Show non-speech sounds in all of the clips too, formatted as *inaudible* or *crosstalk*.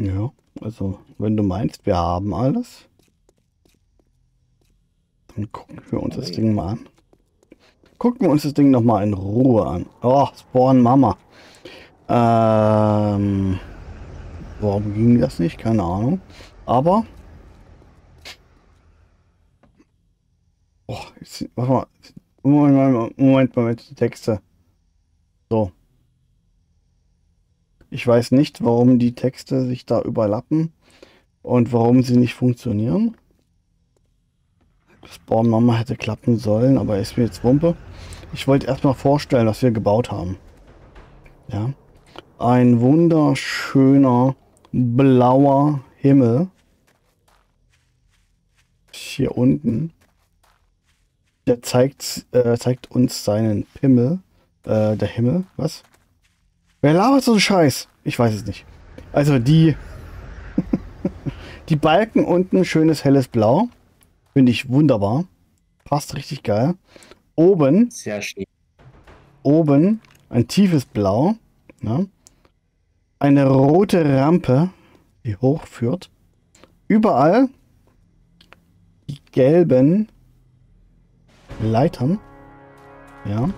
Ja, also wenn du meinst, wir haben alles, dann gucken wir uns das Ding mal an. Gucken wir uns das Ding nochmal in Ruhe an. Oh, Spawn Mama. Ähm, warum ging das nicht? Keine Ahnung. Aber. Oh, jetzt, warte mal. Moment, Moment, Moment, die Texte. So. Ich weiß nicht, warum die Texte sich da überlappen und warum sie nicht funktionieren. Spawn Mama hätte klappen sollen, aber ist mir jetzt Wumpe. Ich wollte erstmal vorstellen, was wir gebaut haben. Ja. Ein wunderschöner blauer Himmel. Hier unten. Der zeigt, äh, zeigt uns seinen Pimmel. Äh, der Himmel. Was? Wer labert so einen Scheiß? Ich weiß es nicht. Also die... *laughs* die Balken unten, schönes helles Blau. Finde ich wunderbar. Passt richtig geil. Oben. Sehr schön. Oben ein tiefes Blau. Ja. Eine rote Rampe, die hochführt. Überall die gelben Leitern. Ja.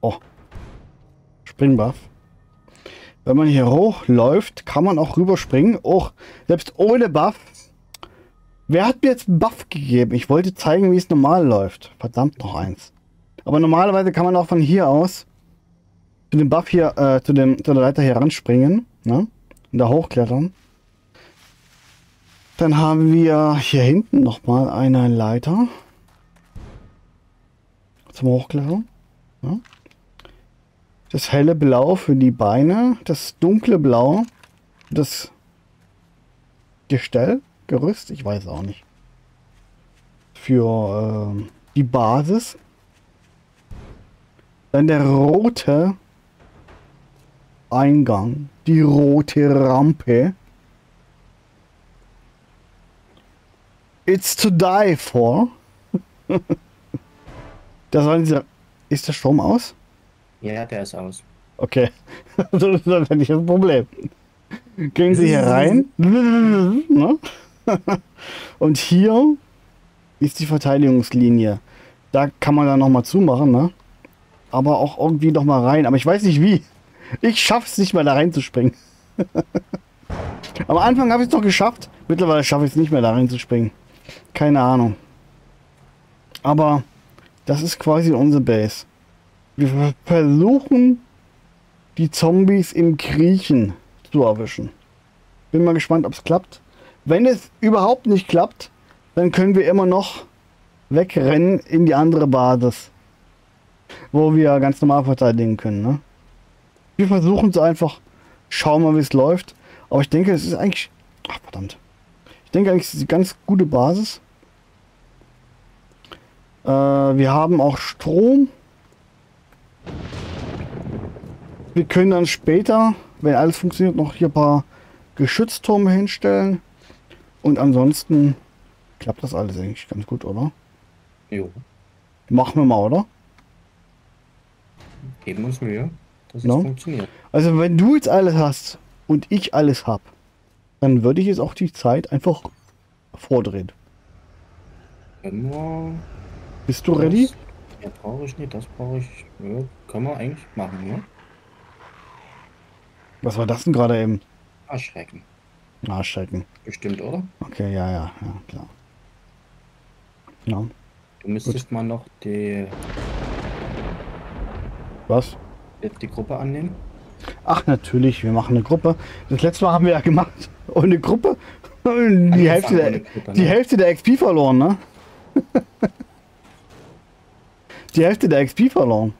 Oh. Springbuff. Wenn man hier hochläuft, kann man auch rüberspringen. Auch selbst ohne Buff Wer hat mir jetzt einen Buff gegeben? Ich wollte zeigen, wie es normal läuft. Verdammt, noch eins. Aber normalerweise kann man auch von hier aus zu dem Buff hier, äh, zu, dem, zu der Leiter hier ranspringen. Ne? Und da hochklettern. Dann haben wir hier hinten nochmal eine Leiter. Zum Hochklettern. Ja. Das helle Blau für die Beine. Das dunkle Blau. Das Gestell. Gerüst, ich weiß auch nicht. Für äh, die Basis. Dann der rote Eingang, die rote Rampe. It's to die for. *laughs* das war dieser. Ist der Strom aus? Ja, der ist aus. Okay. *laughs* das ist nicht das Problem. Gehen Sie hier rein. *laughs* Ne? *laughs* und hier ist die Verteidigungslinie. Da kann man dann nochmal zumachen, ne? Aber auch irgendwie noch mal rein. Aber ich weiß nicht wie. Ich schaffe es nicht mehr da reinzuspringen. Am Anfang habe ich es noch geschafft. Mittlerweile schaffe ich es nicht mehr da reinzuspringen. Keine Ahnung. Aber das ist quasi unsere Base. Wir versuchen die Zombies im Kriechen zu erwischen. Bin mal gespannt, ob es klappt. Wenn es überhaupt nicht klappt, dann können wir immer noch wegrennen in die andere Basis. Wo wir ganz normal verteidigen können. Ne? Wir versuchen es einfach. Schauen mal, wie es läuft. Aber ich denke, es ist eigentlich... Ach, verdammt. Ich denke eigentlich, es ist eine ganz gute Basis. Äh, wir haben auch Strom. Wir können dann später, wenn alles funktioniert, noch hier ein paar Geschützturme hinstellen. Und ansonsten klappt das alles eigentlich ganz gut, oder? Jo. Machen wir mal, oder? Geben uns Mühe, dass no? es funktioniert. Also wenn du jetzt alles hast und ich alles hab, dann würde ich jetzt auch die Zeit einfach vordrehen. Bist du ready? Ja, brauche ich nicht, das brauche ich. Ja, können wir eigentlich machen, ne? Was war das denn gerade eben? Erschrecken. Arschschrecken. Bestimmt, oder? Okay, ja, ja, ja, klar. Ja. Du müsstest Gut. mal noch die. Was? Die Gruppe annehmen. Ach, natürlich, wir machen eine Gruppe. Das letzte Mal haben wir ja gemacht. *laughs* Und *laughs* eine Gruppe. Die, Hälfte der, Gruppe, die ne? Hälfte der XP verloren, ne? *laughs* die Hälfte der XP verloren.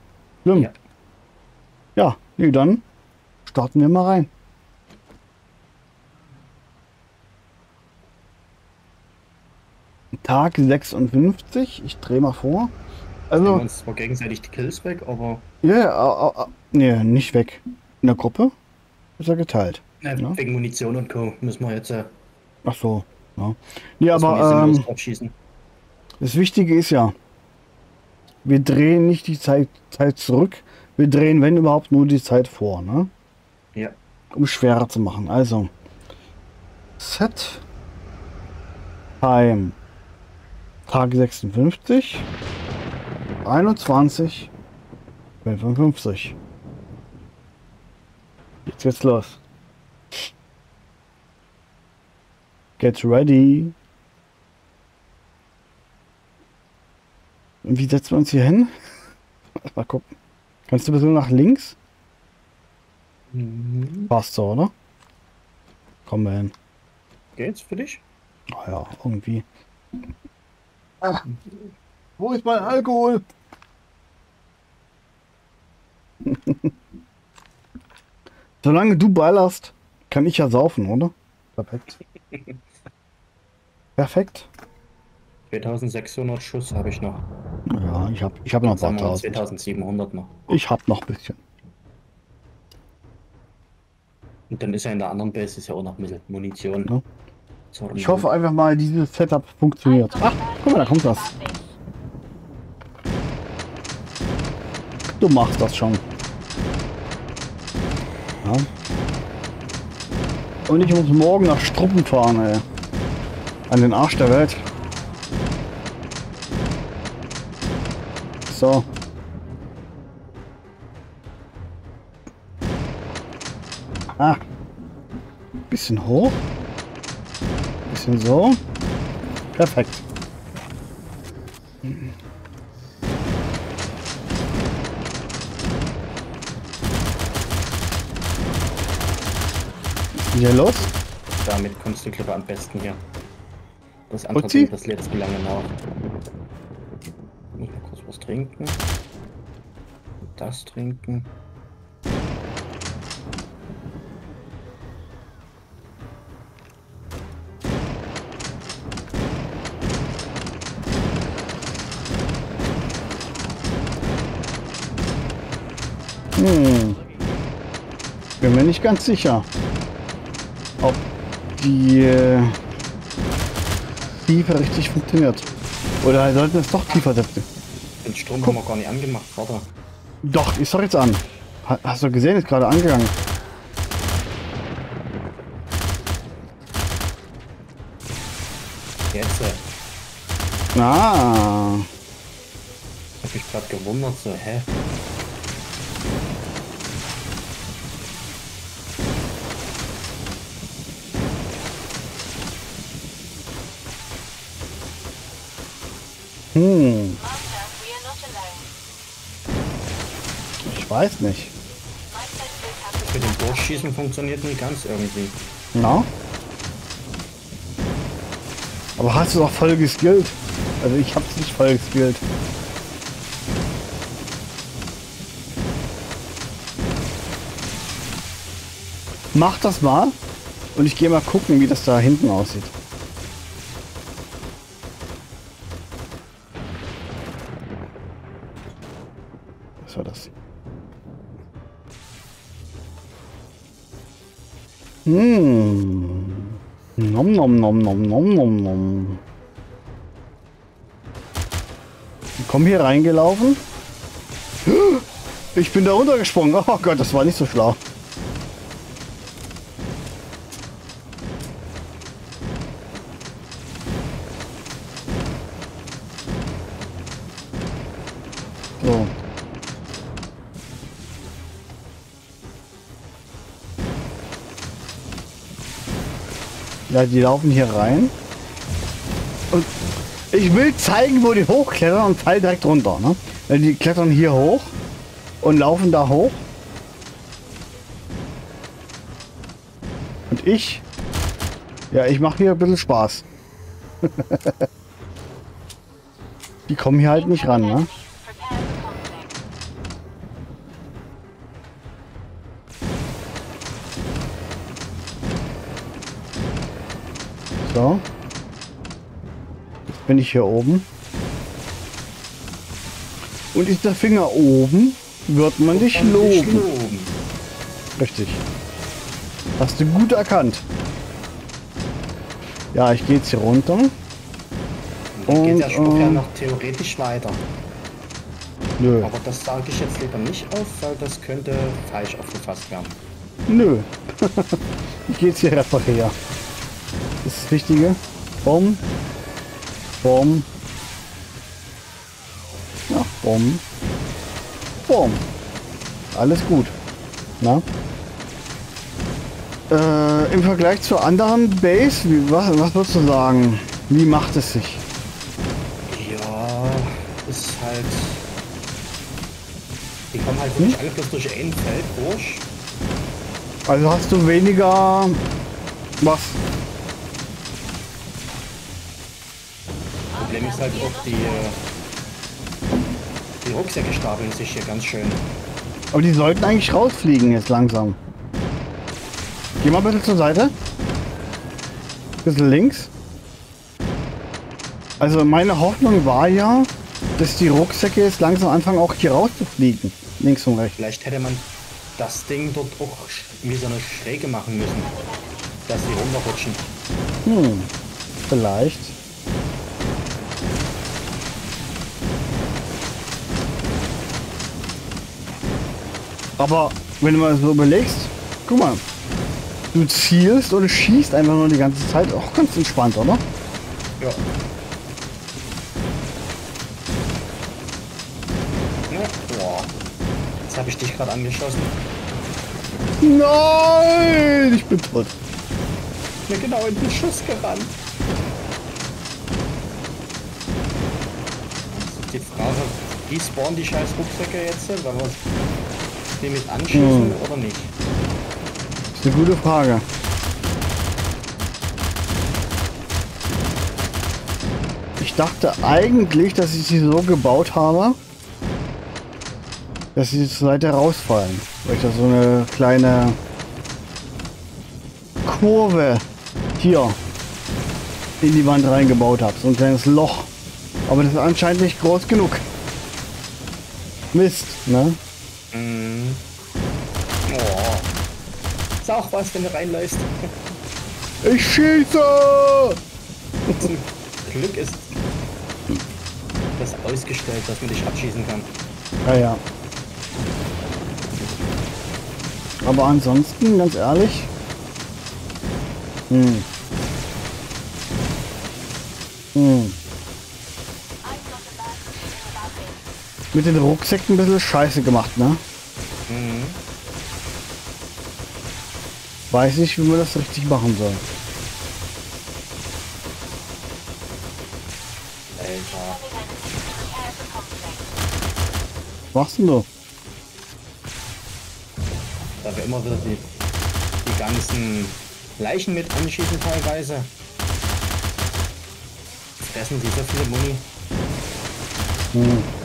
Schlimm. Ja. ja, nee, dann starten wir mal rein. Tag 56. Ich drehe mal vor. Also. Wir uns zwar gegenseitig die Kills weg, aber. Ja, yeah, nee, nicht weg. In der Gruppe ist er geteilt. Ja, ja? Wegen Munition und Co. müssen wir jetzt. Äh, Ach so. Ja, nee, aber. Ähm, das Wichtige ist ja, wir drehen nicht die Zeit, Zeit zurück. Wir drehen, wenn überhaupt, nur die Zeit vor, ne? Ja. Um schwerer zu machen. Also, Set. Time. Tag 56. 21. 55. Jetzt geht's los. Get ready. Wie setzen wir uns hier hin? *laughs* Mal gucken. Kannst du ein bisschen nach links? Mhm. Passt so, oder? Kommen wir hin. Geht's für dich? Ah ja, irgendwie. Ah, wo ist mein Alkohol? *laughs* Solange du ballerst, kann ich ja saufen, oder? Perfekt. *laughs* Perfekt. 2600 Schuss habe ich noch. Ja, ich habe ich hab noch ein paar tausend. 2700 noch. Ich habe noch ein bisschen. Und dann ist ja in der anderen Base ist ja auch noch bisschen Munition. Ja. Ich hoffe einfach mal, dieses Setup funktioniert. Ach, guck mal, da kommt was. Du machst das schon. Ja. Und ich muss morgen nach Struppen fahren, ey. An den Arsch der Welt. So. Ah. Bisschen hoch. Bisschen so. Perfekt. Hier los? Damit kommst du Klippe am besten hier. Das andere das letzte lange nach. Ich muss mal kurz was trinken. Das trinken. Hm. Bin mir nicht ganz sicher, ob die äh, Tiefe richtig funktioniert. Oder sollten es doch tiefer setzen? Den Strom haben wir gar nicht angemacht, warte. Doch, ich sag jetzt an. Ha- Hast du gesehen, ist gerade angegangen. Jetzt Ah, hab ich gerade gewundert, so, hä? hm, weiß nicht. Für den Durchschießen funktioniert nie ganz irgendwie. Na? Aber hast du auch voll geskillt? Also ich hab's nicht voll geskillt. Mach das mal und ich gehe mal gucken, wie das da hinten aussieht. Hm. Nom nom nom nom nom nom nom. Komm hier reingelaufen. Ich bin da runtergesprungen. Oh Gott, das war nicht so schlau. Die laufen hier rein. Und ich will zeigen, wo die hochklettern und fall direkt runter. Ne? Die klettern hier hoch und laufen da hoch. Und ich, ja, ich mache hier ein bisschen Spaß. *laughs* die kommen hier halt nicht ran, ne? Bin ich hier oben. Und ist der Finger oben, wird man dich loben. loben. Richtig. Hast du gut erkannt. Ja, ich gehe jetzt hier runter. Und geht der Spruch ja ähm, noch theoretisch weiter. Nö. Aber das sage ich jetzt lieber nicht auf, weil das könnte falsch aufgefasst werden. Nö. *laughs* ich gehe jetzt hier reparieren. Das ist das Wichtige. Bumm. Bumm. Ja, bumm. Bumm. Alles gut. Na? Äh, Im Vergleich zur anderen Base, wie, was, was würdest du sagen? Wie macht es sich? Ja, ist halt. Die kommen halt wirklich alle bloß durch ein Feld durch. Also hast du weniger was? Ist halt auch die. äh, Die Rucksäcke stapeln sich hier ganz schön. Aber die sollten eigentlich rausfliegen jetzt langsam. Geh mal bitte zur Seite. Bisschen links. Also meine Hoffnung war ja, dass die Rucksäcke jetzt langsam anfangen auch hier rauszufliegen. Links und rechts. Vielleicht hätte man das Ding dort auch wie so eine Schräge machen müssen. Dass sie runterrutschen. Hm, vielleicht. Aber wenn du mal so überlegst, guck mal, du zielst und schießt einfach nur die ganze Zeit, auch ganz entspannt, oder? Ja. Ja, boah. Jetzt habe ich dich gerade angeschossen. Nein, ich bin tot. Mir genau in den Schuss gerannt. Die Frage, wie spawnen die scheiß Rucksäcke jetzt? Weil wir die mit anschießen Hm. oder nicht? Das ist eine gute Frage. Ich dachte eigentlich, dass ich sie so gebaut habe, dass sie zur Seite rausfallen. Weil ich da so eine kleine Kurve hier in die Wand reingebaut habe. So ein kleines Loch. Aber das ist anscheinend nicht groß genug. Mist, ne? Mhm. Oh. Ist auch was, wenn du reinläufst. Ich schieße! Zum *laughs* Glück ist das ausgestellt, dass man dich abschießen kann. Ja, ja. Aber ansonsten, ganz ehrlich. Hm. Hm. Mit den Rucksäcken ein bisschen scheiße gemacht, ne? Mhm. Weiß nicht, wie man das richtig machen soll. Alter. Was machst denn du? Da wir immer wieder die, die ganzen Leichen mit anschießen teilweise. Fressen sie so viele Muni. Hm.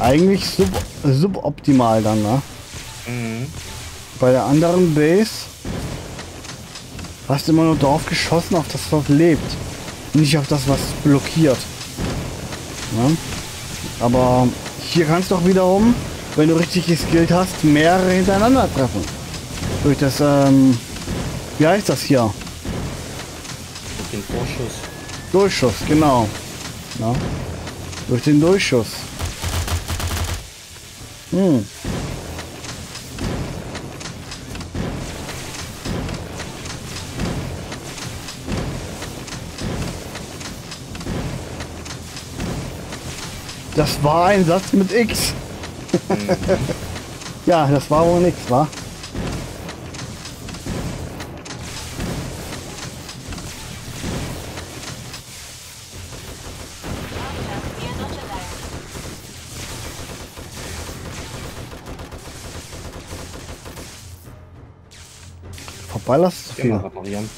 Eigentlich sub suboptimal dann, ne? Mhm. Bei der anderen Base hast du immer nur drauf geschossen, auf das, was lebt. Nicht auf das, was blockiert. Ne? Aber hier kannst du auch wiederum, wenn du richtig geskillt hast, mehrere hintereinander treffen. Durch das, ähm, wie heißt das hier? Mit dem Vorschuss. Durchschuss, genau. Ja. Durch den Durchschuss. Hm. Das war ein Satz mit X. *laughs* ja, das war wohl nichts, wa? Verballerst zu viel. reparieren.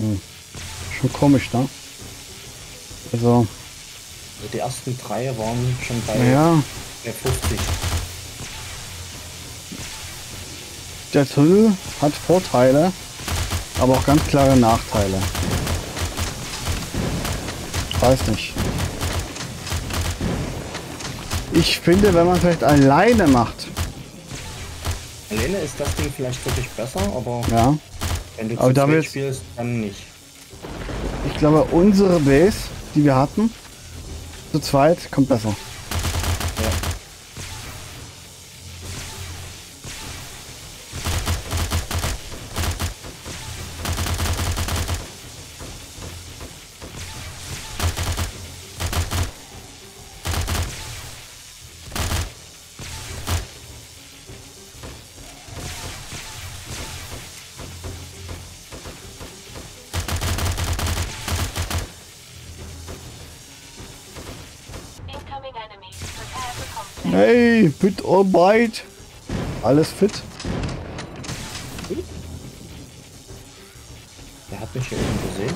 It. Schon komisch, ne? Also, Also die ersten drei waren schon bei der 50. der Tunnel hat Vorteile, aber auch ganz klare Nachteile. Weiß nicht. Ich finde, wenn man vielleicht alleine macht, Alleine ist das Ding vielleicht wirklich besser, aber ja, Wenn du Aber zu da zweit wird's- spielst, dann nicht. Ich glaube, unsere Base, die wir hatten, zu zweit, kommt besser. Hey, fit or bite. Alles fit? Der hat mich hier oben gesehen.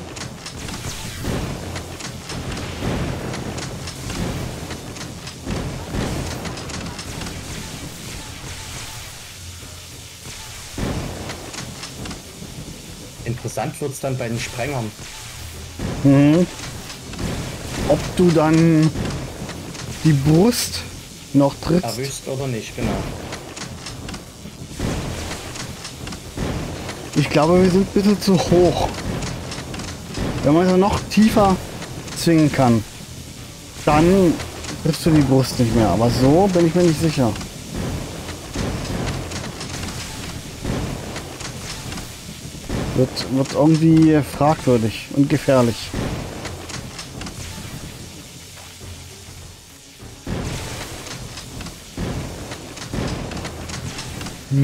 Interessant wird es dann bei den Sprengern. Mhm. Ob du dann die Brust noch trittst. Erwischt oder nicht, genau. Ich glaube, wir sind ein bisschen zu hoch. Wenn man sie noch tiefer zwingen kann, dann triffst du die Brust nicht mehr. Aber so bin ich mir nicht sicher. Wird, wird irgendwie fragwürdig und gefährlich.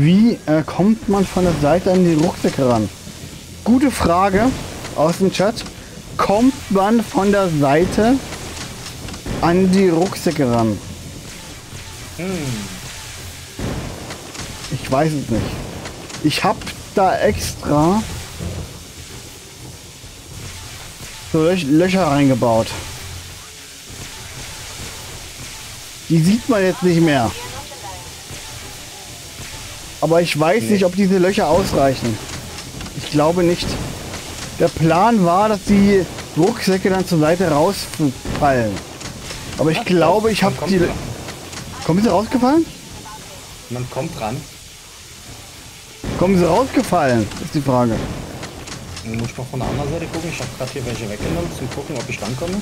Wie äh, kommt man von der Seite an die Rucksäcke ran? Gute Frage aus dem Chat. Kommt man von der Seite an die Rucksäcke ran? Hm, Ich weiß es nicht. Ich habe da extra so Löch Löcher reingebaut. Die sieht man jetzt nicht mehr. Aber ich weiß nicht, ob diese Löcher ausreichen. Ich glaube nicht. Der Plan war, dass die Rucksäcke dann zur Seite rausfallen. Aber ich Ach, glaube, ich habe die... dran. Kommen sie rausgefallen? Man kommt ran. Kommen sie rausgefallen? Ist die Frage. Dann muss ich mal von der anderen Seite gucken. Ich habe gerade hier welche weggenommen, zum gucken, ob ich rankomme.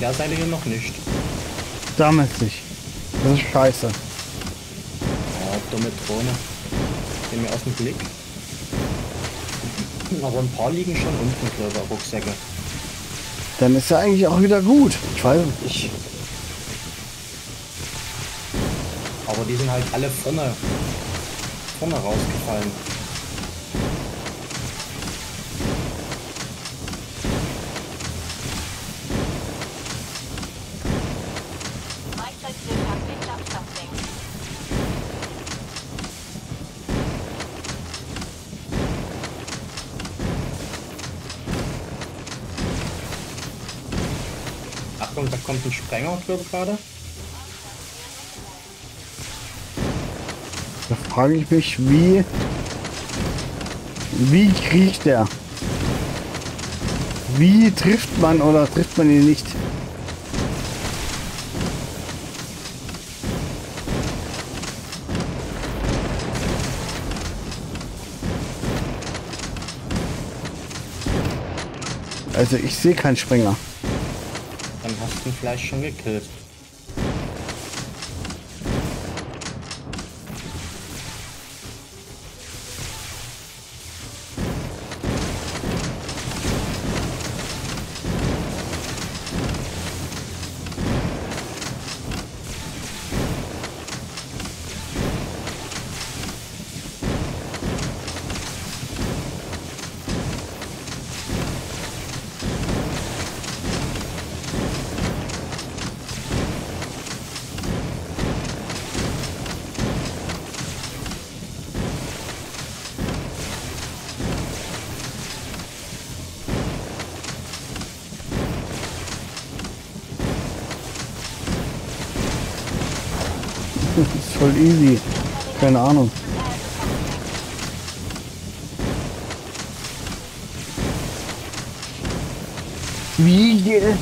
Von der Seite hier noch nicht. Sammelt sich. Das ist scheiße. Ja, dumme Drohne. Gehen mir aus dem Blick. Aber ein paar liegen schon unten, glaube ich, Rucksäcke. Dann ist ja eigentlich auch wieder gut. Ich weiß nicht. Ich. Aber die sind halt alle vorne, vorne rausgefallen. Sprenger, glaube ich, gerade. Da frage ich mich, wie... Wie kriecht der? Wie trifft man oder trifft man ihn nicht? Also ich sehe keinen Springer. Vielleicht schon gekillt.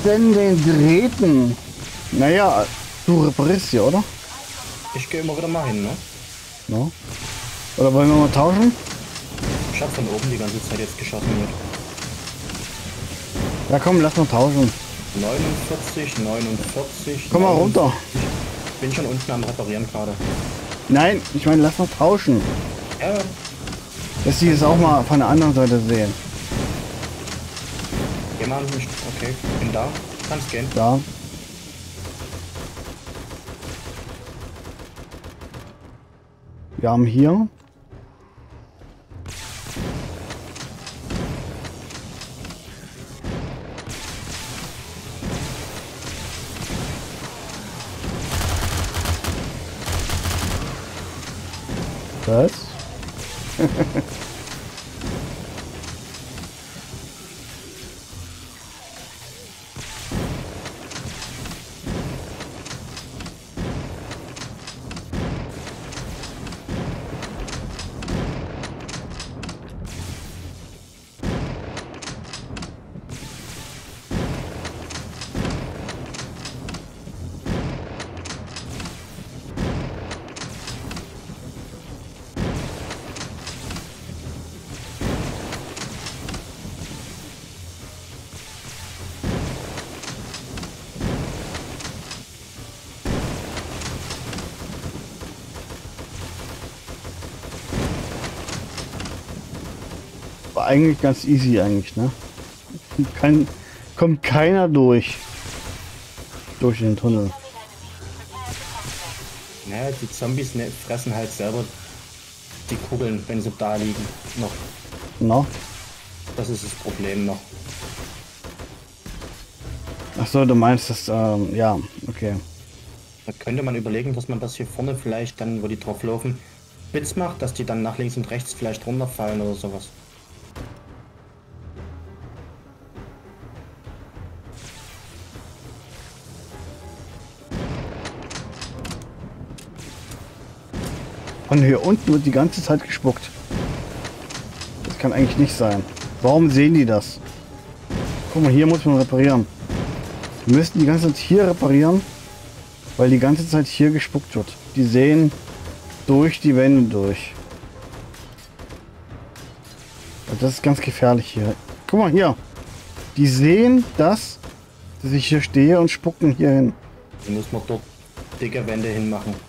Denn den Drähten? Naja, du reparierst sie, oder? Ich gehe immer wieder mal hin, ne? No. Oder wollen wir mal tauschen? Ich hab von oben die ganze Zeit jetzt geschossen wird. Ja komm, lass mal tauschen. 49, 49. Komm mal 49. runter. Ich bin schon unten am Reparieren gerade. Nein, ich meine, lass mal tauschen. Ja, Dass die es auch mal von der anderen Seite sehen. Jemand nicht. Okay, bin da. Kannst gehen. Da. Wir haben hier. Was? Eigentlich ganz easy eigentlich, ne? Kein, kommt keiner durch. Durch den Tunnel. Naja, die Zombies ne, fressen halt selber die Kugeln, wenn sie da liegen. Noch. No? Das ist das Problem noch. Ach so, du meinst das, ähm, ja, okay. Da könnte man überlegen, dass man das hier vorne vielleicht dann, wo die drauf laufen, spitz macht, dass die dann nach links und rechts vielleicht runterfallen oder sowas. Von hier unten wird die ganze Zeit gespuckt. Das kann eigentlich nicht sein. Warum sehen die das? Guck mal, hier muss man reparieren. Wir müssten die ganze Zeit hier reparieren, weil die ganze Zeit hier gespuckt wird. Die sehen durch die Wände durch. Also das ist ganz gefährlich hier. Guck mal hier. Die sehen das, dass ich hier stehe und spucken hier hin. Hier muss man dort dicke Wände hinmachen.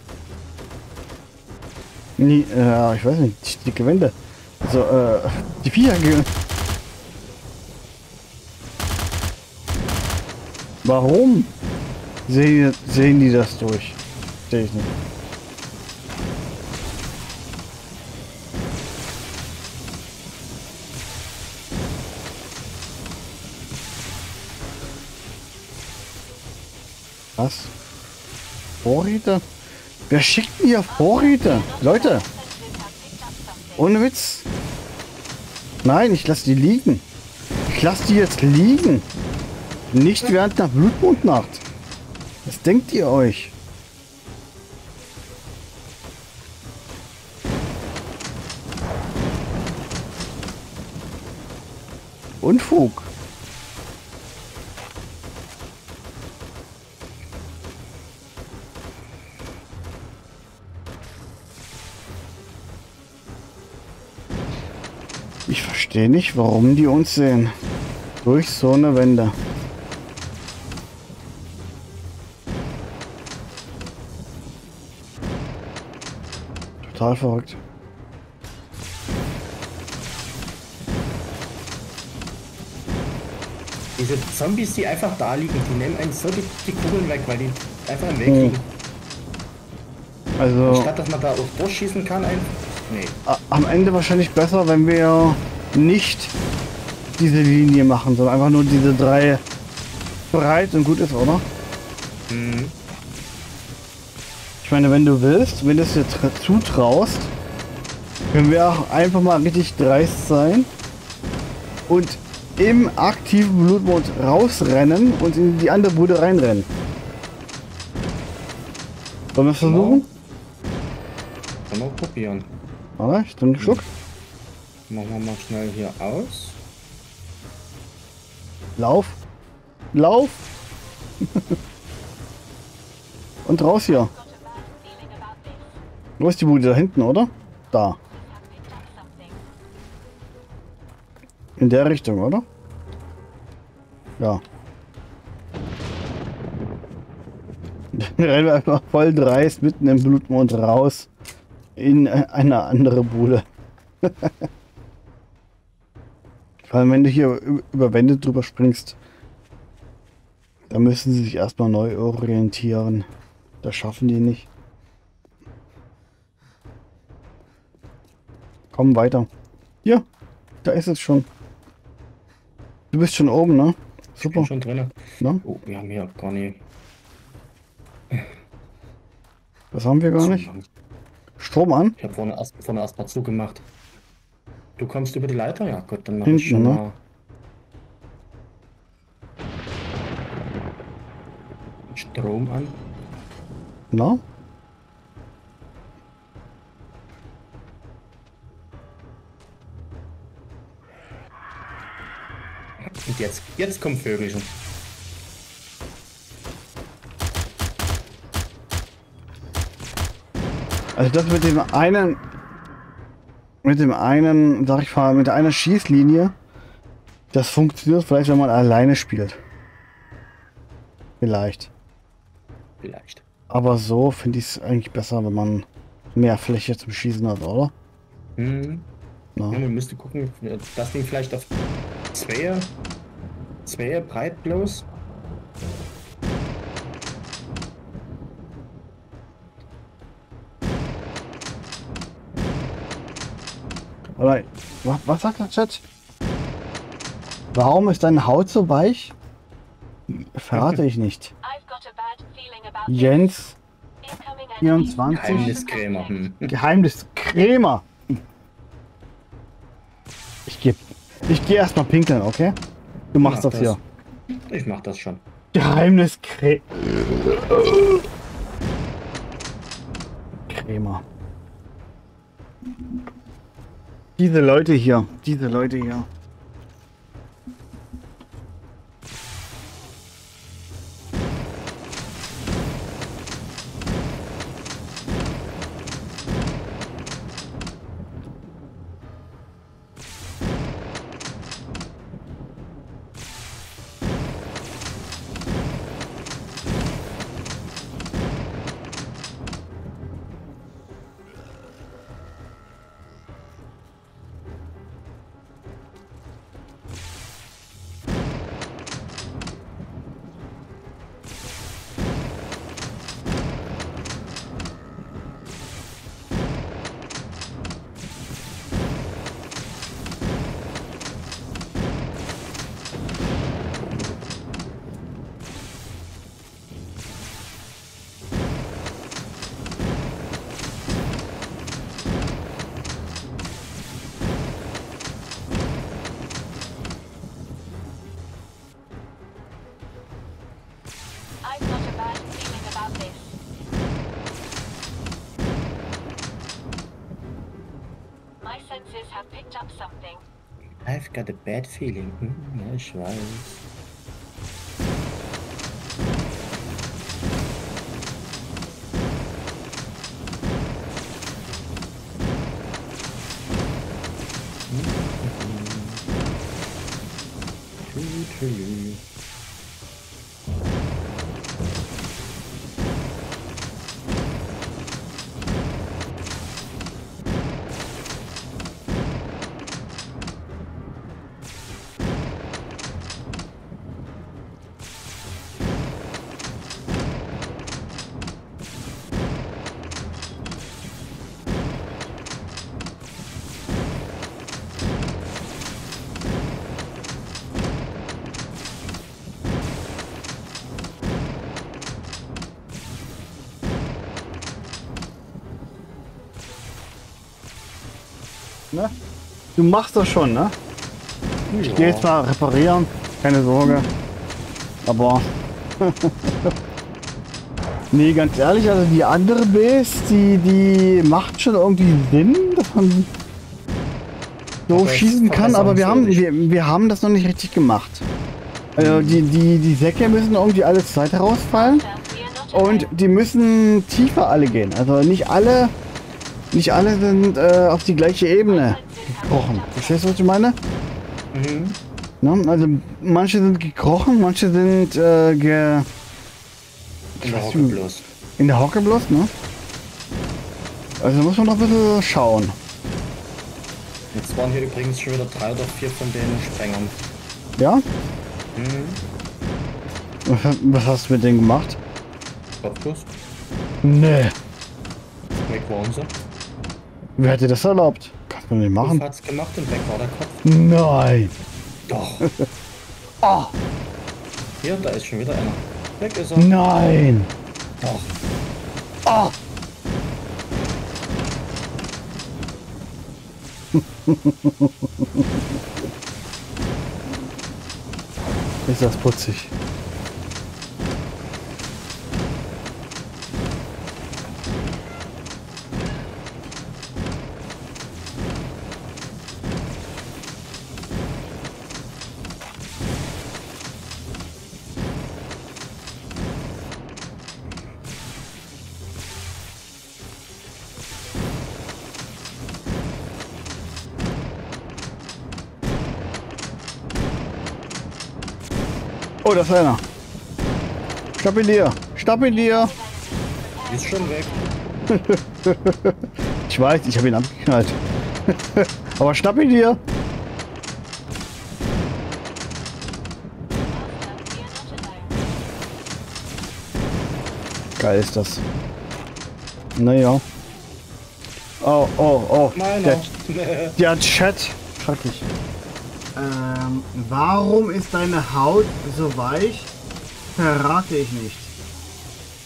Nie, äh, ich weiß nicht, dicke Wände. Also, äh, die Viecher gehen. Warum sehen, sehen die das durch? Verstehe ich nicht. Was? Vorräte? Wer schickt hier Vorräte? Leute, ohne Witz. Nein, ich lasse die liegen. Ich lasse die jetzt liegen. Nicht während einer Blutmondnacht. Was denkt ihr euch? Unfug. Ich verstehe nicht, warum die uns sehen. Durch so eine Wände. Total verrückt. Diese Zombies, die einfach da liegen, die nehmen einen so die, die Kugeln weg, weil die einfach im Weg Hm. liegen. Also Statt dass man da auf durchschießen kann, einfach. Nee. am Ende wahrscheinlich besser, wenn wir nicht diese Linie machen, sondern einfach nur diese drei breit und gut ist, oder? Mhm. Ich meine, wenn du willst, wenn du es dir tra- zutraust, können wir auch einfach mal richtig dreist sein und im aktiven Blutmond rausrennen und in die andere Bude reinrennen. Wollen wir es versuchen? Können wir probieren. Warte, ich trinke einen Schluck. Machen wir mal schnell hier aus. Lauf. Lauf. *laughs* Und raus hier. Wo ist die Bude? Da hinten, oder? Da. In der Richtung, oder? Ja. *laughs* Rennen wir einfach voll dreist mitten im Blutmond raus in eine andere Bude. *laughs* Vor allem, wenn du hier über Wände drüber springst, da müssen sie sich erstmal neu orientieren. Das schaffen die nicht. Komm weiter. Hier, da ist es schon. Du bist schon oben, ne? Ich Super. bin schon drin. Ne? Oh, wir haben hier gar nicht. Das haben wir gar nicht. Strom an? Ich habe vorne erst, vorne erst mal zugemacht. Du kommst über die Leiter? Ja, gut, dann mach Hinten, ich schon ne? mal. Strom an. Na? Und jetzt, jetzt kommt Vögelchen. Also das mit dem einen, mit dem einen, sag ich mal, mit der einer Schießlinie, das funktioniert vielleicht, wenn man alleine spielt. Vielleicht. Vielleicht. Aber so finde ich es eigentlich besser, wenn man mehr Fläche zum Schießen hat, oder? Hm. Na. Ja, man müsste gucken, das Ding vielleicht auf zwei, zwei breit bloß. Oder was, sagt der Chat? Warum ist deine Haut so weich? Verrate ich nicht. Jens Incoming enemy. 24. Geheimniskrämer. Hm. Geheimnis Krämer. Ich geb. Ich gehe erstmal pinkeln, okay? Du machst Mach das, hier. Ich mach das schon. Geheimnis Krä Krämer. Diese Leute hier, diese Leute hier. Bad feeling. Hm, ja, ich weiß. Du machst das schon, ne? Ich gehe jetzt mal reparieren, keine Sorge. Aber *laughs* Nee, ganz ehrlich, also die andere Base, die, die macht schon irgendwie Sinn, dass man so es schießen kann, aber wir haben, wir, wir haben das noch nicht richtig gemacht. Also die, die, die Säcke müssen irgendwie alle zur Seite rausfallen und die müssen tiefer alle gehen. Also nicht alle, nicht alle sind äh, auf die gleiche Ebene gekrochen. Verstehst du, was ich meine? Mhm. Ne? Also manche sind gekrochen, manche sind äh, ge, In der Hocke bloß. in der Hocke bloß, ne? Also muss man noch ein bisschen schauen. Jetzt waren hier übrigens schon wieder drei oder vier von den Sprengern. Ja? Mhm. Was, was hast du mit denen gemacht? Kopfschuss. Nee. Weg waren sie. Wer hätte das erlaubt? Nicht Ruf machen. hat's gemacht und weg war der Kopf. Nein. Doch. *laughs* Ah, Hier, da ist schon wieder einer. Weg ist er. nein. Doch. Ah. *laughs* Ist das putzig. Oh, da ist einer. In dir. Ist schon weg. *laughs* Ich weiß, ich habe ihn abgeknallt. *laughs* Aber schnapp ihn dir. Geil ist das. Naja. Oh, oh, oh. Meiner. Der, der Chat. Schrecklich. Ähm, warum ist deine Haut so weich? Verrate ich nicht.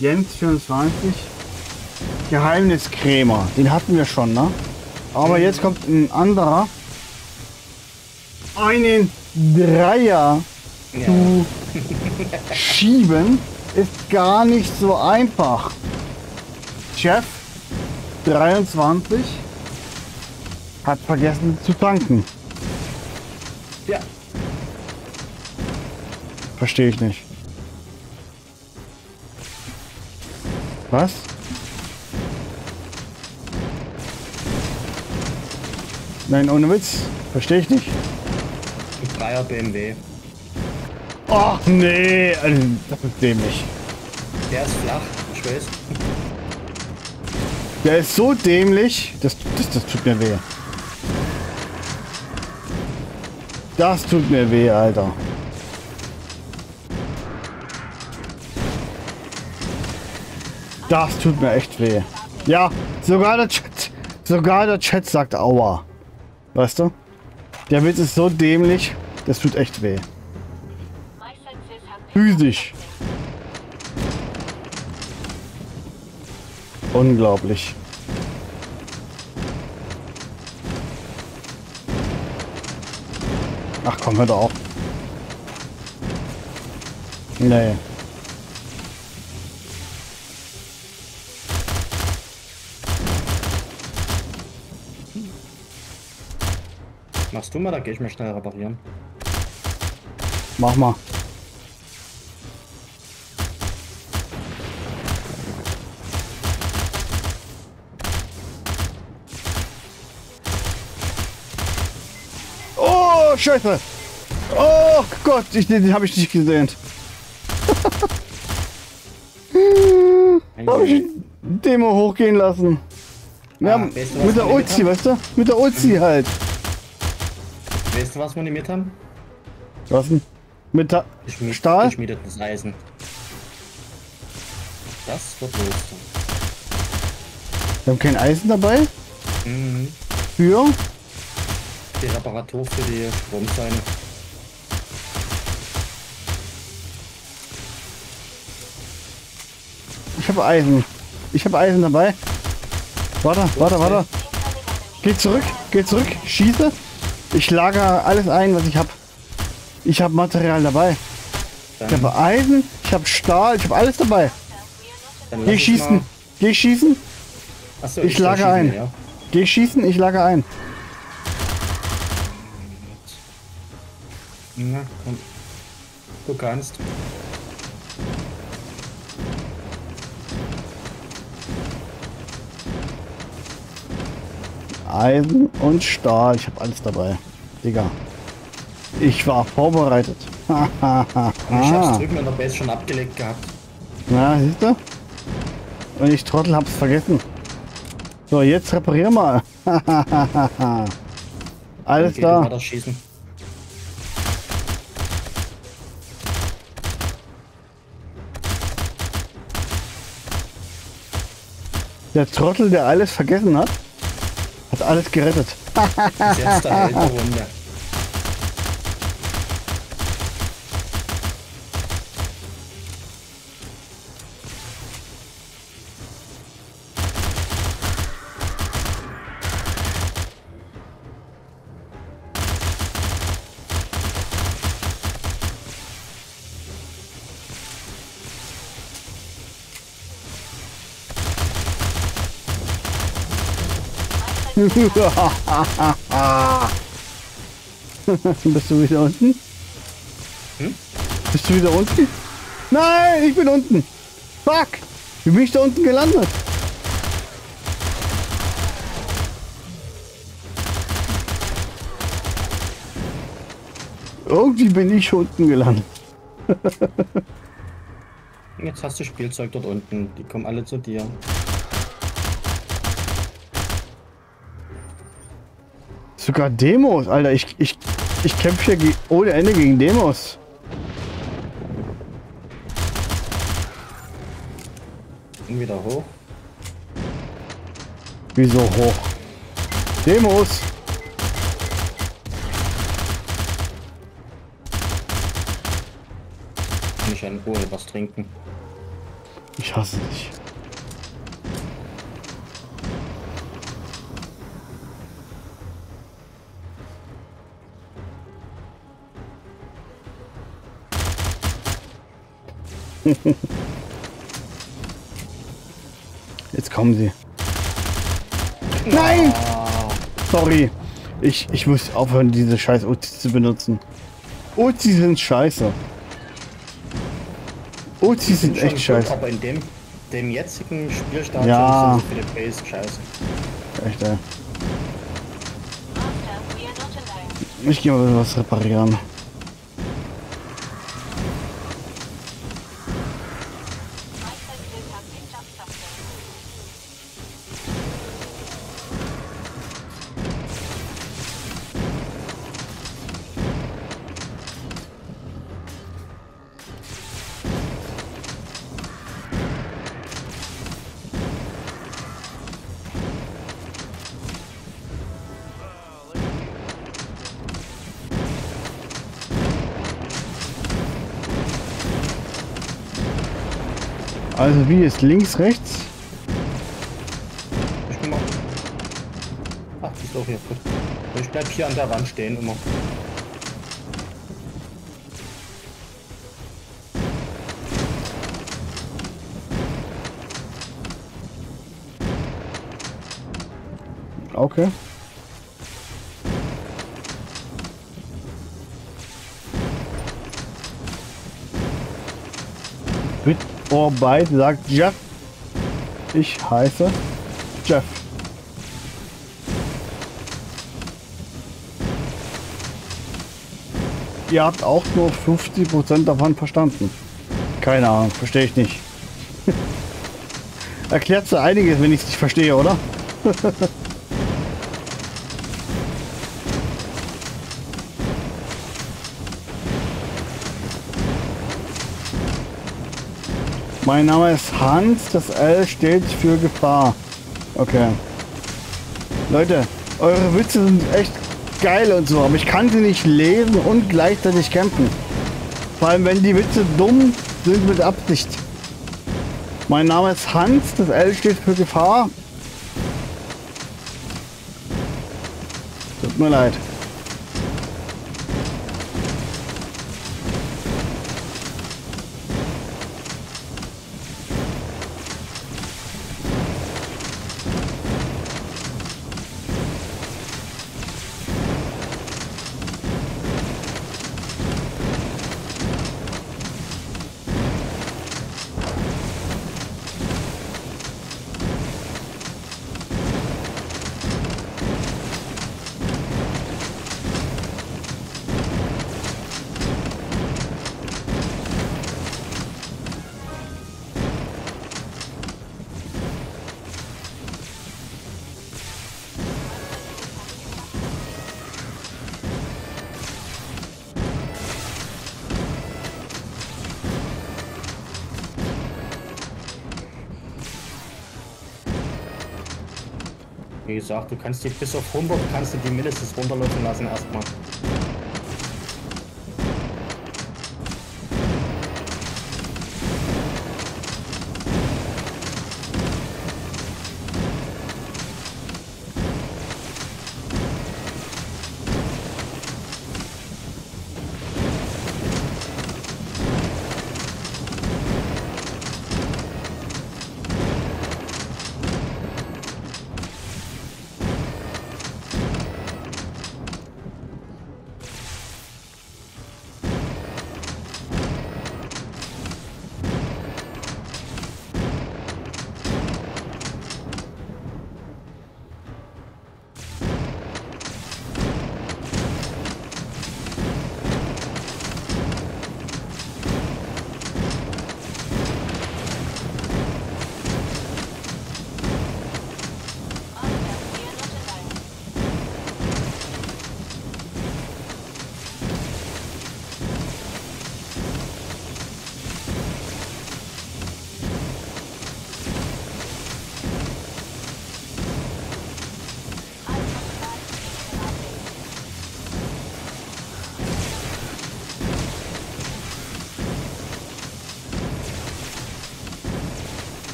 Jens24. Geheimniskrämer. Den hatten wir schon, ne? Aber jetzt kommt ein anderer. Einen Dreier Ja. zu schieben ist gar nicht so einfach. Chef 23 hat vergessen zu tanken. Ja. Verstehe ich nicht. Was? Nein, ohne Witz. Verstehe ich nicht. Ein Dreier BMW. Oh, nee. also, Das ist dämlich. Der ist flach. Ich weiß. Der ist so dämlich. Das, das, das tut mir weh. Das tut mir weh, Alter. Das tut mir echt weh. Ja, sogar der Chat, sogar der Chat sagt Aua. Weißt du? Der Witz ist so dämlich, das tut echt weh. Physisch. Unglaublich. Ach komm, hör doch auf. Nee. Machst du mal, da gehe ich mal schnell reparieren. Mach mal. Scheiße. Oh Gott, ich, den habe ich nicht gesehen. *laughs* Habe ich die Demo hochgehen lassen. Ja, Ah, weißt du, mit der wir Uzi, gemacht weißt du? Mit der Uzi halt. Weißt du, was wir animiert haben? Was denn? Mit der Geschmied, Stahl? Geschmiedetes Eisen. Das wird los. Wir haben kein Eisen dabei. Mhm. Für? Die Reparatur für die Stromzäune. Ich habe Eisen. Ich habe Eisen dabei. Warte, warte, warte. Geh zurück, geh zurück, schieße. Ich lager alles ein, was ich habe. Ich habe Material dabei. Ich Dann habe Eisen, ich habe Stahl, ich habe alles dabei. Geh ich schießen. Geh schießen. Achso, Ich soll lage schießen, ein. Ja. Geh schießen, ich lage ein. Komm. Du kannst. Eisen und Stahl. Ich habe alles dabei. Digga. Ich war vorbereitet. *laughs* Und ich hab's ah. drüben in der Base schon abgelegt gehabt. Na, siehst du? Und ich Trottel hab's vergessen. So, jetzt reparier mal. *laughs* alles Geht klar. Der Trottel, der alles vergessen hat, hat alles gerettet. Jetzt der Runde. *laughs* Bist du wieder unten? Hm? Bist du wieder unten? Nein, ich bin unten. Fuck. Wie bin ich da unten gelandet? Irgendwie bin ich unten gelandet. *laughs* Jetzt hast du Spielzeug dort unten. Die kommen alle zu dir. Sogar Demos, Alter. Ich, ich, ich kämpfe hier ohne Ende gegen Demos. Und wieder hoch. Wieso hoch? Demos. Kann ich in Ruhe was trinken. Ich hasse dich. *laughs* Jetzt kommen sie. Nein! Sorry. Ich, ich muss aufhören, diese scheiß Uzis zu benutzen. Uzis sind scheiße. Uzis sind Schon echt gut, scheiße. Aber in dem, dem jetzigen Spielstadium Ja. sind sie für die Base scheiße. Echt, ey. Ich gehe mal was reparieren. Also wie ist links, rechts? Ich bin mal. Ach, die ist auch hier. Gut. Ich bleib hier an der Wand stehen immer. Okay. Vorbei sagt Jeff. Ich heiße Jeff. Ihr habt auch nur 50% davon verstanden. Keine Ahnung, verstehe ich nicht. *laughs* Erklärt so einiges, wenn ich es nicht verstehe, oder? *laughs* Mein Name ist Hans, das L steht für Gefahr. Okay. Leute, eure Witze sind echt geil und so, aber ich kann sie nicht lesen und gleichzeitig campen. Vor allem, wenn die Witze dumm sind mit Absicht. Mein Name ist Hans, das L steht für Gefahr. Tut mir leid. Gesagt, du kannst die bis auf 100 kannst du die mindestens runterlaufen lassen erstmal.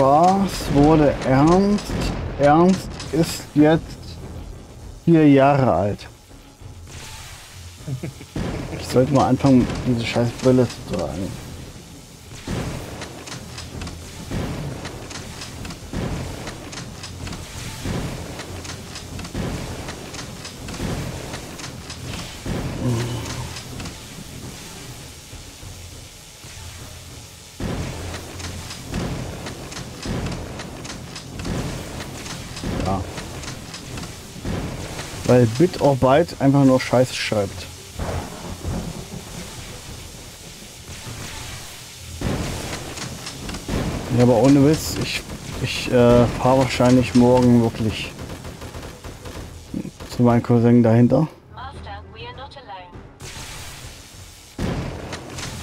Spaß wurde Ernst. Ernst ist jetzt vier Jahre alt. Ich sollte mal anfangen, diese scheiß Brille zu tragen. Weil Bit or Byte einfach nur Scheiße schreibt. Ja, aber ohne Witz, ich, ich äh, fahre wahrscheinlich morgen wirklich zu meinem Cousin dahinter. Master.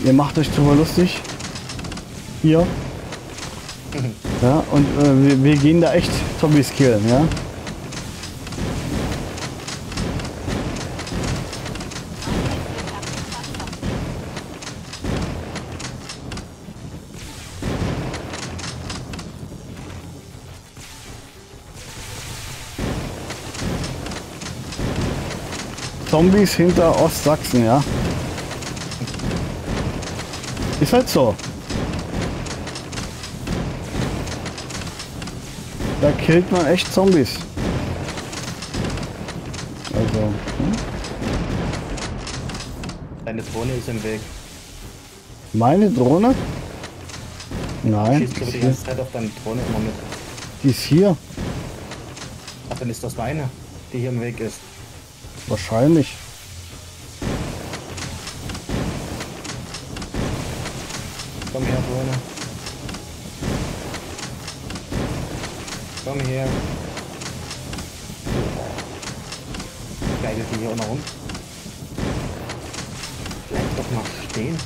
Ihr macht euch drüber lustig. Hier. *laughs* Ja, und äh, wir, wir gehen da echt Zombies killen, ja. Zombies hinter Ostsachsen, ja. Ist halt so. Da killt man echt Zombies. Also, hm? Deine Drohne ist im Weg. meine Drohne? Nein, Schießt die du ganze Zeit auf deine Drohne immer mit. Die ist hier. Ach, dann ist das meine, die hier im Weg ist. Wahrscheinlich. Komm her, Drohne. Komm her. Geil, die hier auch noch rum. Bleib doch mal stehen.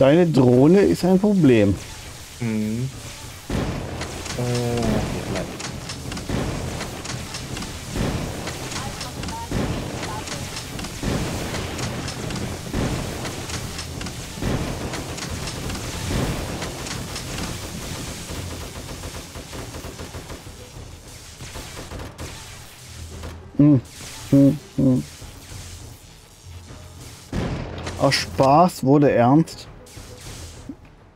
Deine Drohne ist ein Problem. Mhm. Äh, Aus Spaß wurde Ernst.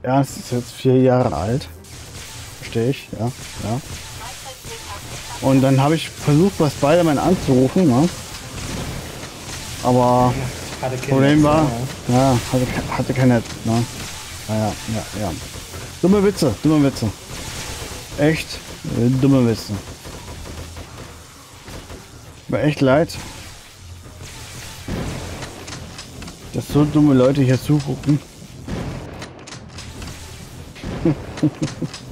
Ernst ist jetzt vier Jahre alt. Verstehe ich, ja. ja. Und dann habe ich versucht, bei Spider-Man anzurufen, ne? Aber Problem war, ja. ja, hatte, hatte kein Netz, ne? Ja, ja, ja, ja. Dumme Witze, dumme Witze. Echt äh, dumme Witze. Mir echt leid, so dumme Leute hier zugucken. *laughs*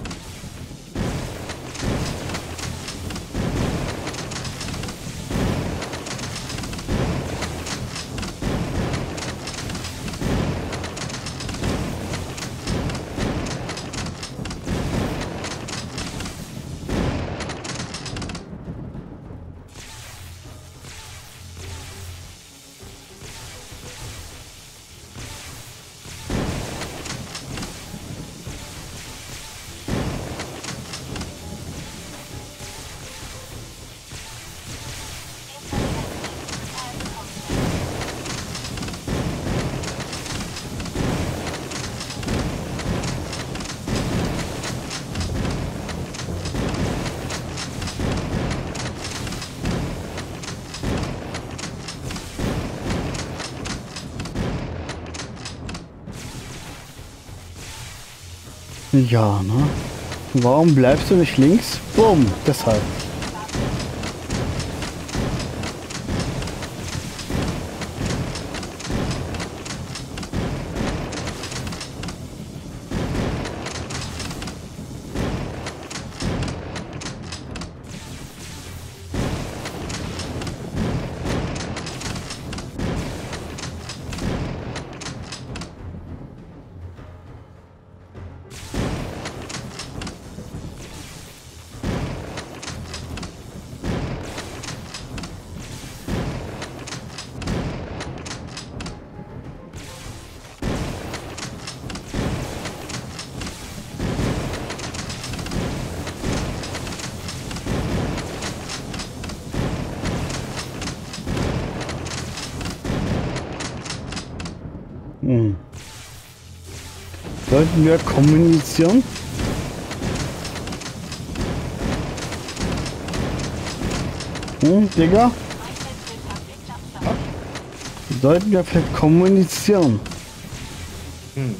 Ja, ne? Warum bleibst du nicht links? Bumm, deshalb. Wir kommunizieren? Hm, Digga? Sollten wir vielleicht kommunizieren? Hm.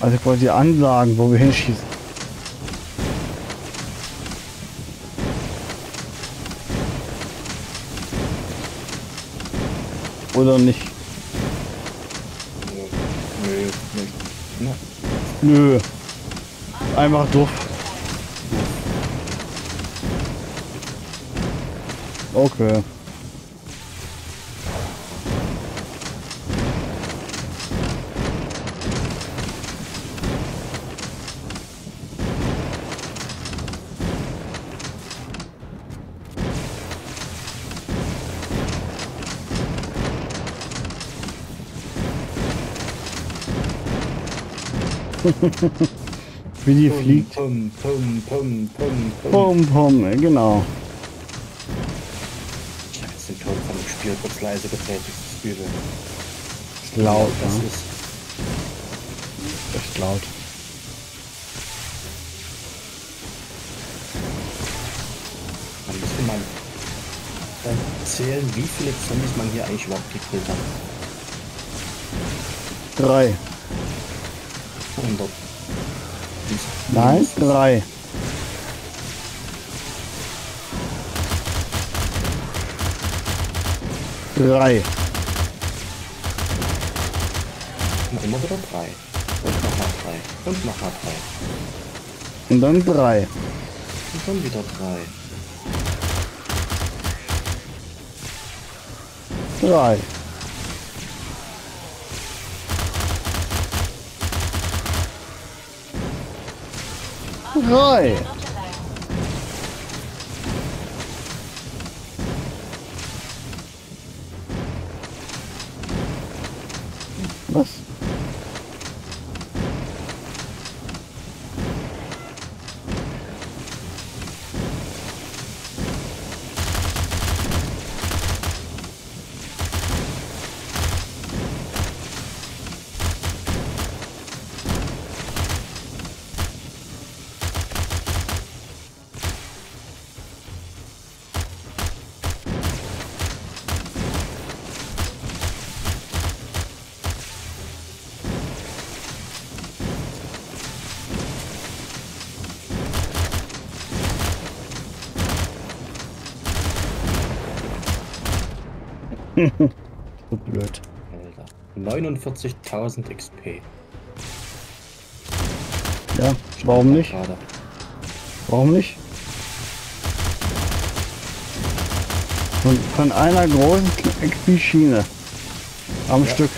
Also quasi ansagen, wo wir hinschießen. Oder nicht? Nö, nicht. Na, Nö. Einfach doof. Okay. *laughs* Wie die fliegt. Pum, pum, pum, pum, pum. Pum, pum, genau. Ich habe jetzt den Ton von dem Spiel kurz leise gedreht, das übel. Ist laut, das ne? ist Echt laut. Man müsste mal äh, zählen, wie viele Zombies man hier eigentlich überhaupt gekillt hat. Drei. 100. Nein, drei. Drei. Und immer wieder drei. Und nochmal drei. Und nochmal drei. Und dann drei. Und dann wieder drei. Drei. Drei. Not alone. Was? *laughs* So blöd. Alter. 49.000 XP. Ja, warum nicht? Gerade. Warum nicht? Von, von einer großen XP-Schiene am Ja. Stück.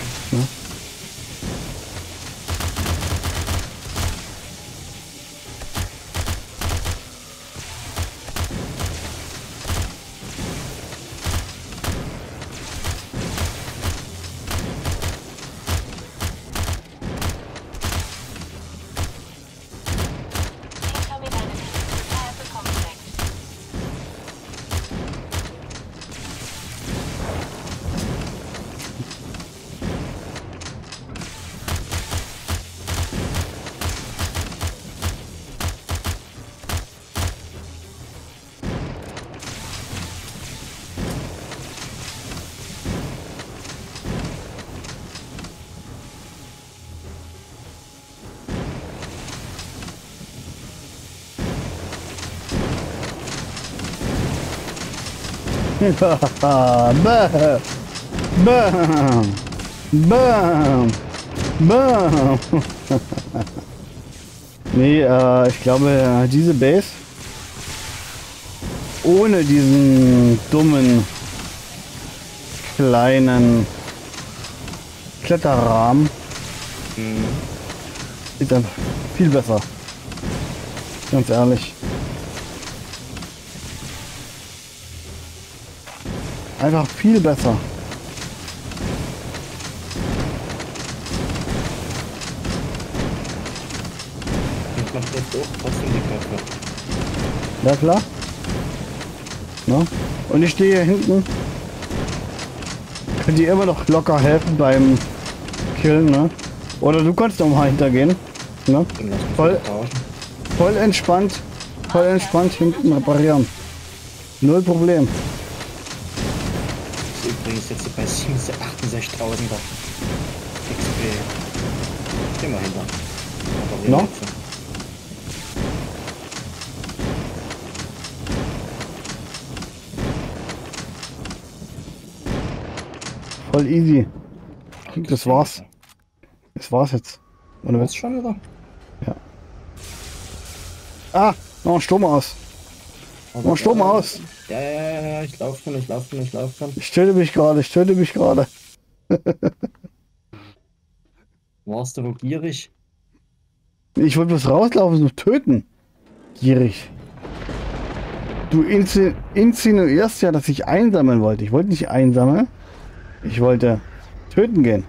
Bam. Bam. Bam. Bam. nee, äh, ich glaube, diese Base ohne diesen dummen kleinen Kletterrahmen Mhm. ist einfach viel besser. Ganz ehrlich. Einfach viel besser. Und man trifft auch trotzdem die Köpfe. Ja klar. Ne? Und ich stehe hier hinten. Könnt ihr immer noch locker helfen beim Killen, ne? Oder du kannst noch mal hintergehen. Ne? Voll. Voll entspannt. Voll entspannt hinten reparieren. Null Problem. XP. Geh mal hinter. Reparieren No? jetzt. Voll easy. Das war's. Das war's jetzt. Was Witz. schon wieder? Ah, noch ein Strom aus. Also, Noch Strom äh, aus. Ja, ja, ja, ja, ich lauf schon, ich lauf schon, ich lauf schon. Ich töte mich gerade, ich töte mich gerade. *laughs* Warst du wohl gierig? Ich wollte bloß rauslaufen, so töten. Gierig. Du insi insinuierst ja, dass ich einsammeln wollte. Ich wollte nicht einsammeln. Ich wollte töten gehen.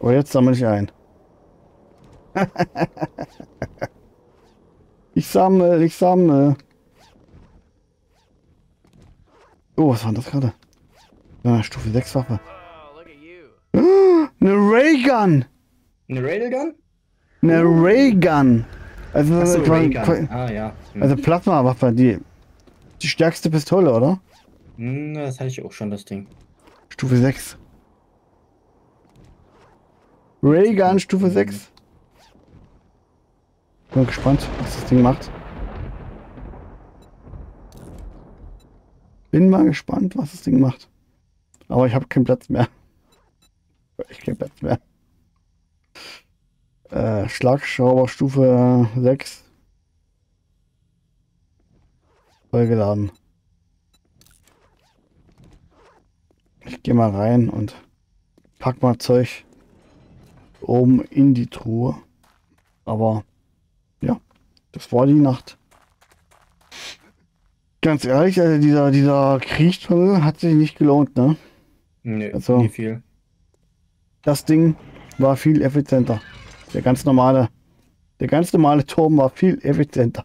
Aber jetzt sammle ich ein. *laughs* ich sammle, ich sammle. Oh, was war das gerade? Ja, Stufe 6 Waffe. Oh. *gasps* Eine Raygun! Eine Railgun? Eine Raygun! Also, Achso, quasi- Raygun. Ah, ja. Also Plasmawaffe, die, die stärkste Pistole, oder? Hm, das hatte ich auch schon, das Ding. Stufe 6. Raygun Stufe 6. Bin gespannt, was das Ding macht. Bin mal gespannt, was das Ding macht. Aber ich habe keinen Platz mehr. Ich keinen Platz mehr. Äh, Schlagschrauber Stufe 6. Vollgeladen. Ich gehe mal rein und pack mal Zeug oben in die Truhe. Aber ja, das war die Nacht. Ganz ehrlich, also dieser, dieser Kriechtunnel hat sich nicht gelohnt, ne? Nö, Also- nie viel. Das Ding war viel effizienter. Der ganz normale, der ganz normale Turm war viel effizienter.